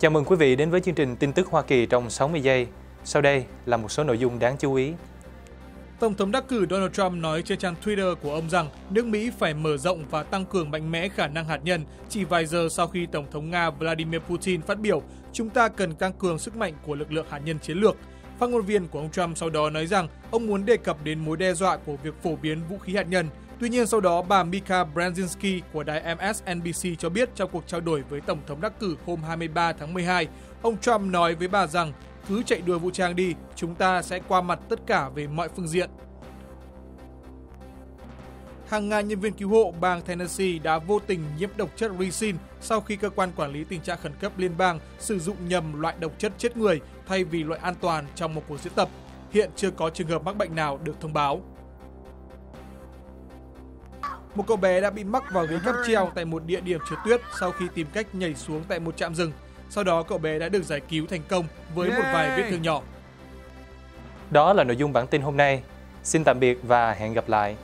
Chào mừng quý vị đến với chương trình tin tức Hoa Kỳ trong 60 giây. Sau đây là một số nội dung đáng chú ý. Tổng thống đắc cử Donald Trump nói trên trang Twitter của ông rằng nước Mỹ phải mở rộng và tăng cường mạnh mẽ khả năng hạt nhân chỉ vài giờ sau khi Tổng thống Nga Vladimir Putin phát biểu, chúng ta cần tăng cường sức mạnh của lực lượng hạt nhân chiến lược. Phát ngôn viên của ông Trump sau đó nói rằng ông muốn đề cập đến mối đe dọa của việc phổ biến vũ khí hạt nhân. Tuy nhiên sau đó bà Mika Brzezinski của đài MSNBC cho biết trong cuộc trao đổi với Tổng thống đắc cử hôm 23 tháng 12, ông Trump nói với bà rằng cứ chạy đua vũ trang đi, chúng ta sẽ qua mặt tất cả về mọi phương diện. Hàng ngàn nhân viên cứu hộ bang Tennessee đã vô tình nhiễm độc chất ricin sau khi cơ quan quản lý tình trạng khẩn cấp liên bang sử dụng nhầm loại độc chất chết người thay vì loại an toàn trong một cuộc diễn tập. Hiện chưa có trường hợp mắc bệnh nào được thông báo. Một cậu bé đã bị mắc vào ghế cáp treo tại một địa điểm trượt tuyết sau khi tìm cách nhảy xuống tại một trạm rừng. Sau đó, cậu bé đã được giải cứu thành công với một vài vết thương nhỏ. Đó là nội dung bản tin hôm nay. Xin tạm biệt và hẹn gặp lại.